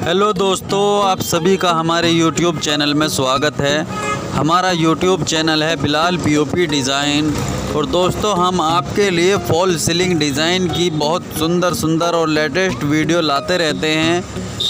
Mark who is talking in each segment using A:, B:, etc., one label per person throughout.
A: Hello दोस्तों, आप सभी का हमारे यूट्यूब चैनल में स्वागत है। हमारा यूट्यूब चैनल है बिलाल पीओपी डिज़ाइन। और दोस्तों, हम आपके लिए फॉल सीलिंग डिज़ाइन की बहुत सुंदर सुंदर और लेटेस्ट वीडियो लाते रहते हैं।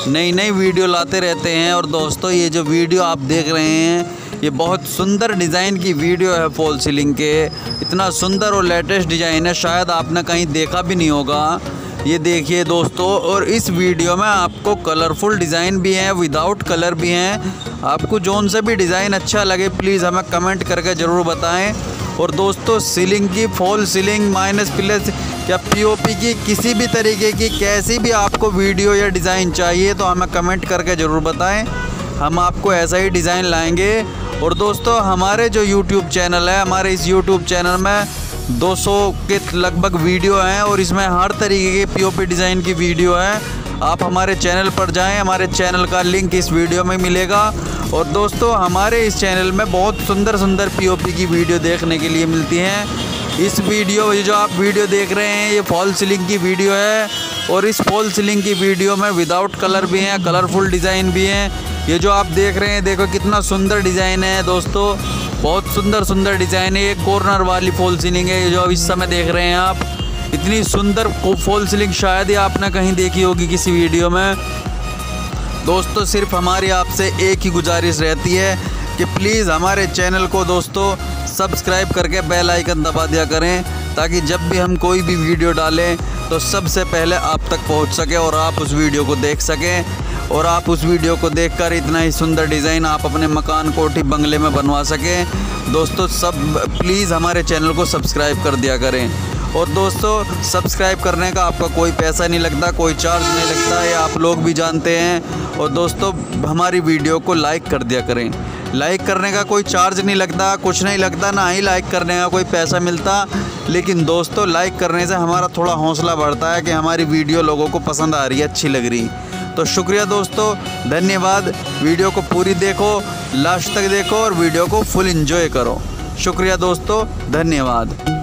A: नई नई वीडियो लाते रहते हैं। और दोस्तों, ये जो वीडियो आप देख रहे हैं, ये बहुत सुंदर डिज़ाइन की वीडियो है फॉल सीलिंग के। इतना सुंदर और लेटेस्ट डिज़ाइन है, शायद आपने कहीं देखा भी नहीं होगा। ये देखिए दोस्तों, और इस वीडियो में आपको कलरफुल डिज़ाइन भी हैं विदाउट कलर भी हैं। आपको जोन से भी डिज़ाइन अच्छा लगे प्लीज़ हमें कमेंट करके ज़रूर बताएँ। और दोस्तों सीलिंग की फॉल सीलिंग माइनस प्लस या पीओपी की, किसी भी तरीके की, कैसी भी आपको वीडियो या डिज़ाइन चाहिए तो हमें कमेंट करके ज़रूर बताएँ। हम आपको ऐसा ही डिज़ाइन लाएँगे। और दोस्तों, हमारे जो यूट्यूब चैनल है, हमारे इस यूट्यूब चैनल में 200 के लगभग वीडियो हैं और इसमें हर तरीके के पीओपी डिज़ाइन की वीडियो है। आप हमारे चैनल पर जाएँ, हमारे चैनल का लिंक इस वीडियो में मिलेगा। और दोस्तों, हमारे इस चैनल में बहुत सुंदर सुंदर पीओपी की वीडियो देखने के लिए मिलती हैं। इस वीडियो, ये जो आप वीडियो देख रहे हैं, ये फॉल सीलिंग की वीडियो है। और इस फॉल सीलिंग की वीडियो में विदाउट कलर भी हैं, कलरफुल डिज़ाइन भी हैं। ये जो आप देख रहे हैं, देखो कितना सुंदर डिज़ाइन है दोस्तों। बहुत सुंदर सुंदर डिज़ाइन है एक कॉर्नर वाली फॉल सीलिंग है, ये जो इस समय देख रहे हैं आप, इतनी सुंदर फॉल सीलिंग शायद ही आपने कहीं देखी होगी किसी वीडियो में। दोस्तों, सिर्फ़ हमारी आपसे एक ही गुजारिश रहती है कि प्लीज़ हमारे चैनल को दोस्तों सब्सक्राइब करके बेल आइकन दबा दिया करें, ताकि जब भी हम कोई भी वीडियो डालें तो सबसे पहले आप तक पहुँच सके और आप उस वीडियो को देख सकें। और आप उस वीडियो को देखकर इतना ही सुंदर डिज़ाइन आप अपने मकान कोठी बंगले में बनवा सकें। दोस्तों, सब प्लीज़ हमारे चैनल को सब्सक्राइब कर दिया करें। और दोस्तों सब्सक्राइब करने का आपका कोई पैसा नहीं लगता, कोई चार्ज नहीं लगता, ये आप लोग भी जानते हैं। और दोस्तों, हमारी वीडियो को लाइक कर दिया करें। लाइक करने का कोई चार्ज नहीं लगता, कुछ नहीं लगता, ना ही लाइक करने का कोई पैसा मिलता। लेकिन दोस्तों लाइक करने से हमारा थोड़ा हौसला बढ़ता है कि हमारी वीडियो लोगों को पसंद आ रही है, अच्छी लग रही। तो शुक्रिया दोस्तों, धन्यवाद। वीडियो को पूरी देखो, लास्ट तक देखो और वीडियो को फुल इन्जॉय करो। शुक्रिया दोस्तों, धन्यवाद।